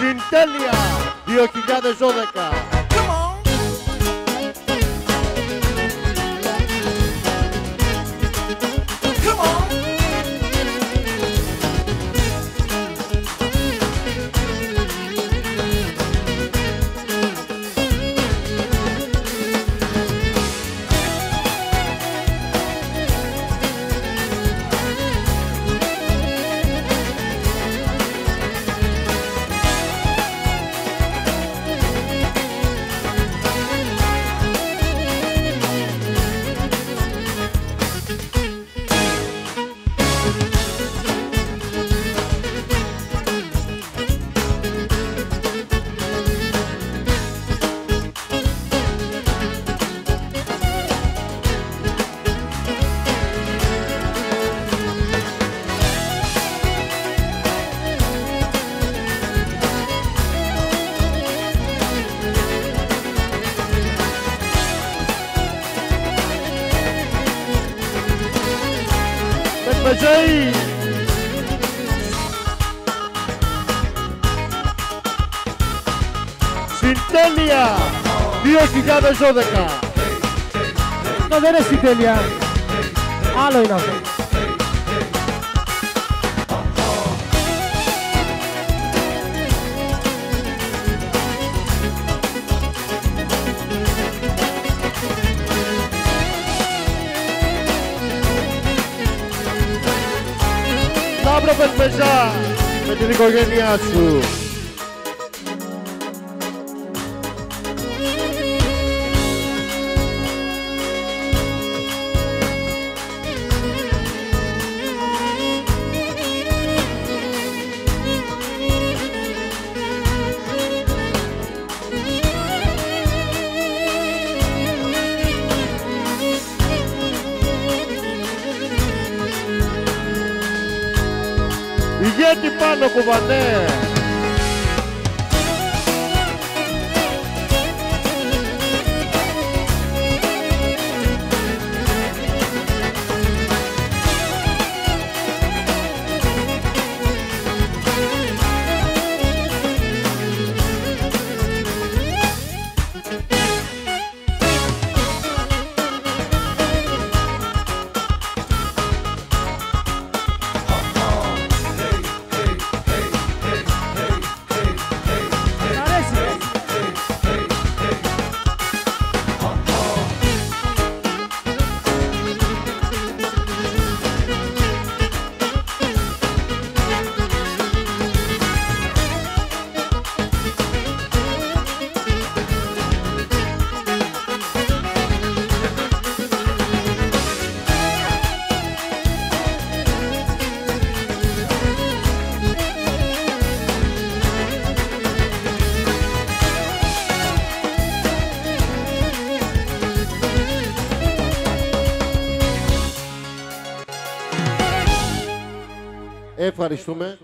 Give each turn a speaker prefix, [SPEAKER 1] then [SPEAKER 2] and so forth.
[SPEAKER 1] Συντέλεια 2012. Ζωή. Συντέλεια 2012.
[SPEAKER 2] Αυτό δεν είναι συντέλεια. Άλλο είναι αυτό.
[SPEAKER 1] Σταύρο Πεσπεζά με την οικογένειά σου. Ηγέτη πάνω κουβανέ. Ευχαριστούμε.